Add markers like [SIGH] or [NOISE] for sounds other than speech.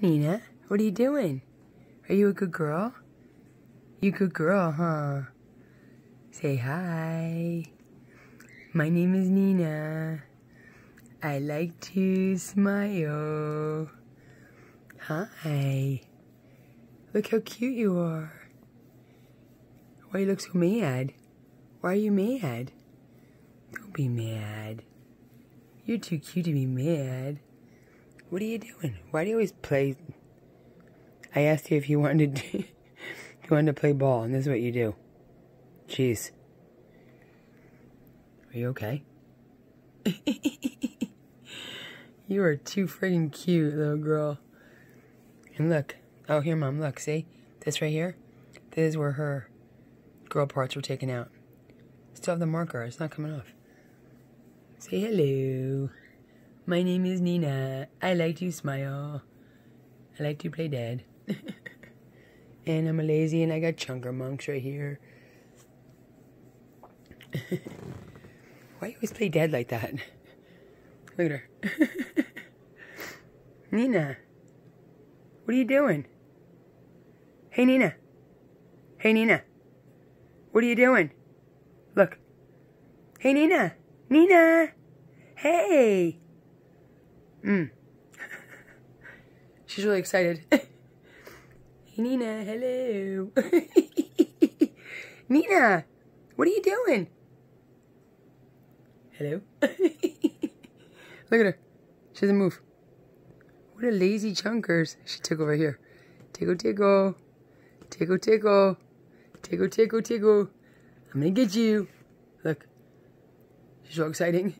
Nina. What are you doing? Are you a good girl? You good girl, huh? Say hi. My name is Nina. I like to smile. Hi. Look how cute you are. Why you look so mad? Why are you mad? Don't be mad. You're too cute to be mad. What are you doing? Why do you always play? I asked you if you wanted to, [LAUGHS] if you wanted to play ball, and this is what you do. Jeez. Are you okay? [LAUGHS] you are too friggin' cute, little girl. And look. Oh, here, Mom. Look. See? This right here? This is where her girl parts were taken out. Still have the marker. It's not coming off. Say hello. My name is Nina. I like to smile. I like to play dead. [LAUGHS] and I'm a lazy and I got chunker monks right here. [LAUGHS] Why you always play dead like that? [LAUGHS] Look at her. Nina. What are you doing? Hey, Nina. Hey, Nina. What are you doing? Look. Hey, Nina. Nina. Hey. Mm. She's really excited. [LAUGHS] hey, Nina. Hello. [LAUGHS] Nina. What are you doing? Hello? [LAUGHS] Look at her. She doesn't move. What a lazy chunkers. She took over here. Tickle, tickle. Tickle, tickle. Tickle, tickle, tickle. I'm gonna get you. Look. She's so exciting.